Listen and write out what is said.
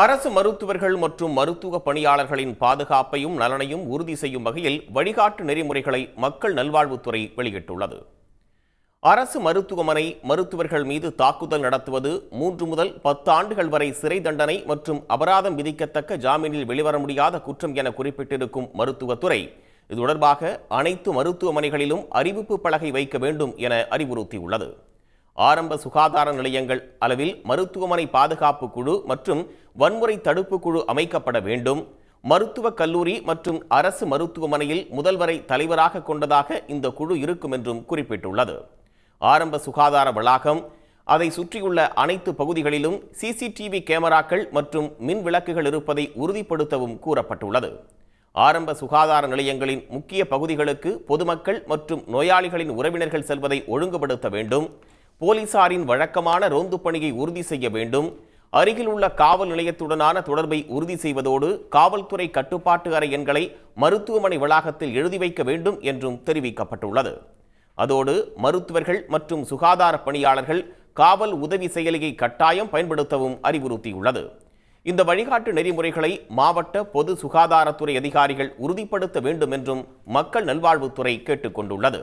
அரசு மருத்துவர்கள் மற்றும் மருத்துவ பணியாளர்களின் பாதுகாப்பையும் நலனையும் உறுதி செய்யும் வகையில் வழிகாட்டு நெறிமுறைகளை மக்கள் நல்வாழ்வுத்துறை வெளியிட்டுள்ளது. அரசு மருத்துவமனை மருத்துவர்கள் மீது தாக்குதல் நடத்துவது மூன்று முதல் பத்து ஆண்டுகள் வரை சிறை தண்டனை மற்றும் அபராதம் விதிக்கத்தக்க ஜாமீனில் வெளிவர முடியாத குற்றம் என குறிப்பிட்டிருக்கும் மருத்துவத்துறை இது தொடர்பாக அனைத்து மருத்துவமனைகளிலும் அறிவிப்பு பலகை வைக்க வேண்டும் என அறிவுறுத்தியுள்ளது. ஆரம்ப சுகாதார நிலையங்கள் அளவில் மருத்துவமனை பாதுகாப்பு குழு மற்றும் வன்முறை தடுப்பு குழு அமைக்கப்பட வேண்டும். மருத்துவக் கல்லூரி மற்றும் அரசு மருத்துவமனையில் முதல்வரை தலைவராக கொண்டதாக இந்த குழு இருக்கும் என்றும் குறிப்பிட்டுள்ளது. ஆரம்ப சுகாதார வளாகம் அதை சுற்றியுள்ள அனைத்து பகுதிகளிலும் சிசிடிவி கேமராக்கள் மற்றும் மின் விளக்குகள் இருப்பதை உறுதிப்படுத்தவும் கூறப்பட்டுள்ளது. ஆரம்ப சுகாதார நிலையங்களின் முக்கிய பகுதிகளுக்கு பொதுமக்கள் மற்றும் நோயாளிகளின் உறவினர்கள் செல்வதை ஒழுங்குபடுத்த வேண்டும். போலீசாரின் வழக்கமான ரோந்து பணியை உறுதி செய்ய வேண்டும். அருகில் உள்ள காவல் நிலையத்துடனான தொடர்பை உறுதி செய்வதோடு காவல்துறை கட்டுப்பாட்டு அறை எண்களை மருத்துவமனை வளாகத்தில் எழுதி வைக்க வேண்டும் என்றும் தெரிவிக்கப்பட்டுள்ளது. அதோடு மருத்துவர்கள் மற்றும் சுகாதார பணியாளர்கள் காவல் உதவி செயலியை கட்டாயம் பயன்படுத்தவும் அறிவுறுத்தியுள்ளது. இந்த வழிகாட்டு நெறிமுறைகளை மாவட்ட பொது சுகாதாரத்துறை அதிகாரிகள் உறுதிப்படுத்த வேண்டும் என்றும் மக்கள் நல்வாழ்வுத்துறை கேட்டுக்கொண்டுள்ளது.